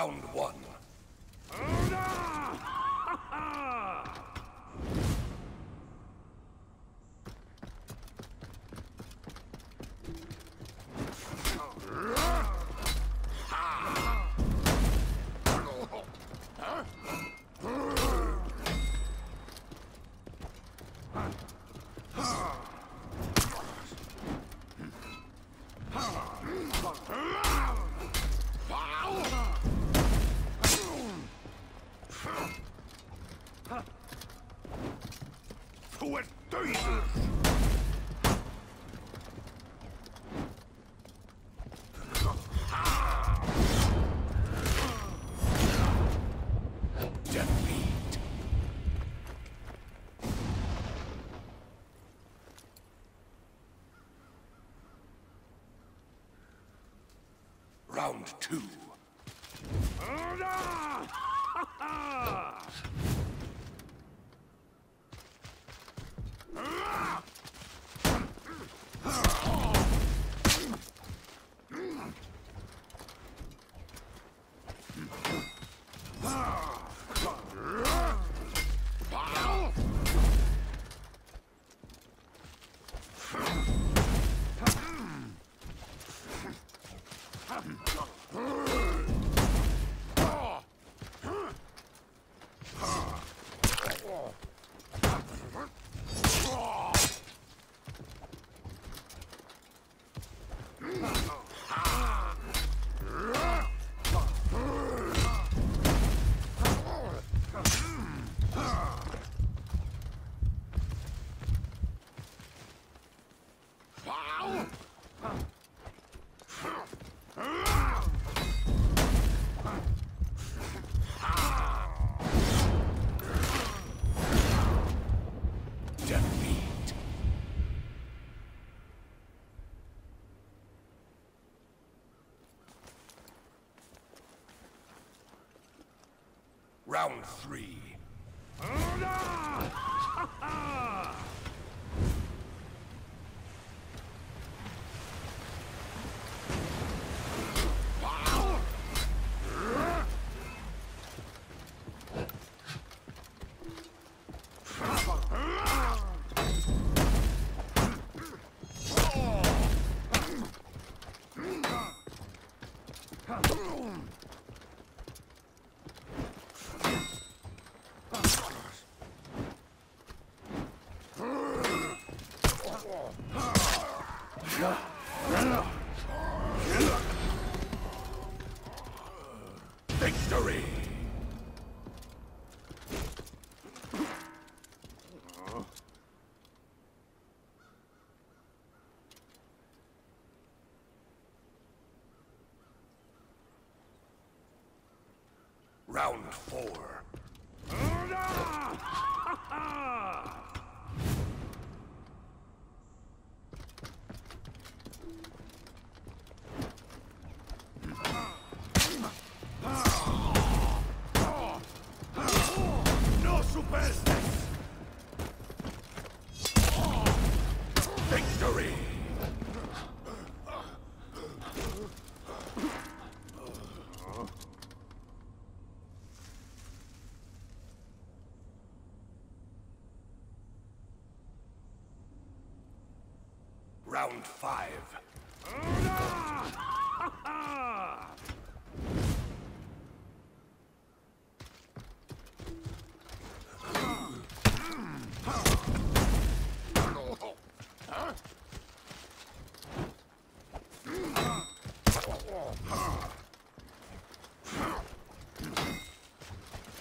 Round one. Round two. Defeat. Round three. Victory! Round four. Round five.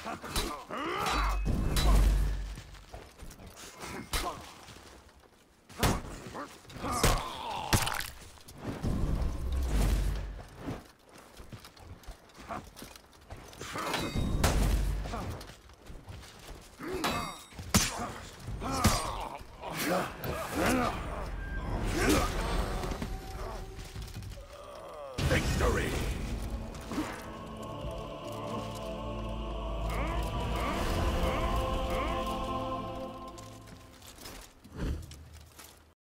Huh? you